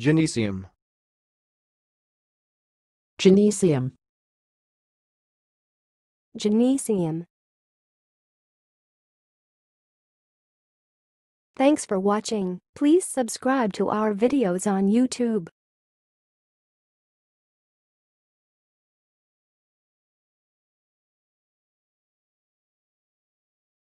Genesium. Genesium. Genesium. Thanks for watching. Please subscribe to our videos on YouTube.